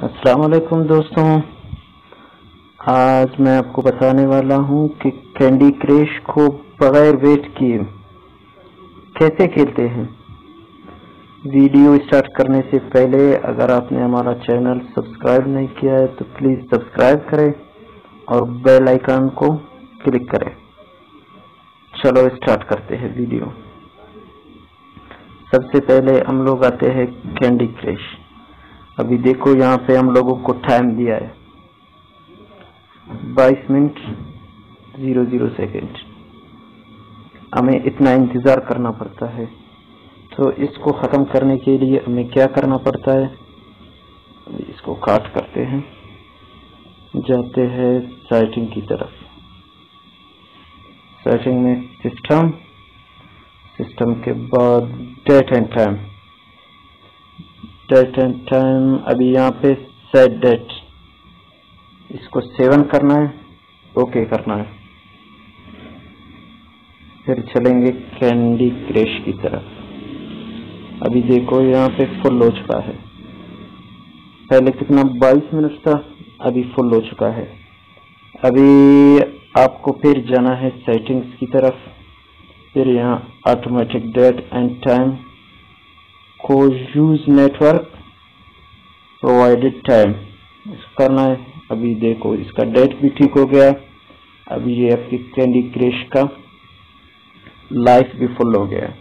अस्सलाम वालेकुम दोस्तों। आज मैं आपको बताने वाला हूँ कि कैंडी क्रश को बगैर वेट किए कैसे खेलते हैं। वीडियो स्टार्ट करने से पहले अगर आपने हमारा चैनल सब्सक्राइब नहीं किया है तो प्लीज़ सब्सक्राइब करें और बेल आइकन को क्लिक करें। चलो स्टार्ट करते हैं वीडियो। सबसे पहले हम लोग आते हैं कैंडी क्रश अभी देखो यहाँ पे हम लोगों को टाइम दिया है। बाईस मिनट, ज़ीरो ज़ीरो सेकेंड हमें इतना इंतज़ार करना पड़ता है। तो इसको ख़त्म करने के लिए हमें क्या करना पड़ता है? इसको काट करते हैं। जाते हैं साइटिंग की तरफ़। सेटिंग में सिस्टम सिस्टम के बाद date and time date and time अभी यहाँ पे सेट डेट इसको सेवन करना है। ओके करना है। फिर चलेंगे कैंडी क्रश की तरफ़। अभी देखो यहाँ पे फुल हो चुका है। पहले कितना? 22 मिनट था, अभी फुल हो चुका है। अभी आपको फिर जाना है सेटिंग्स की तरफ़। फिर यहाँ ऑटोमेटिक डेट एंड टाइम को यूज़ नेटवर्क प्रोवाइडेड टाइम करना है। अभी देखो, इसका डेट भी ठीक हो गया। अभी ये आपकी कैंडी क्रेश का लाइफ भी फुल हो गया।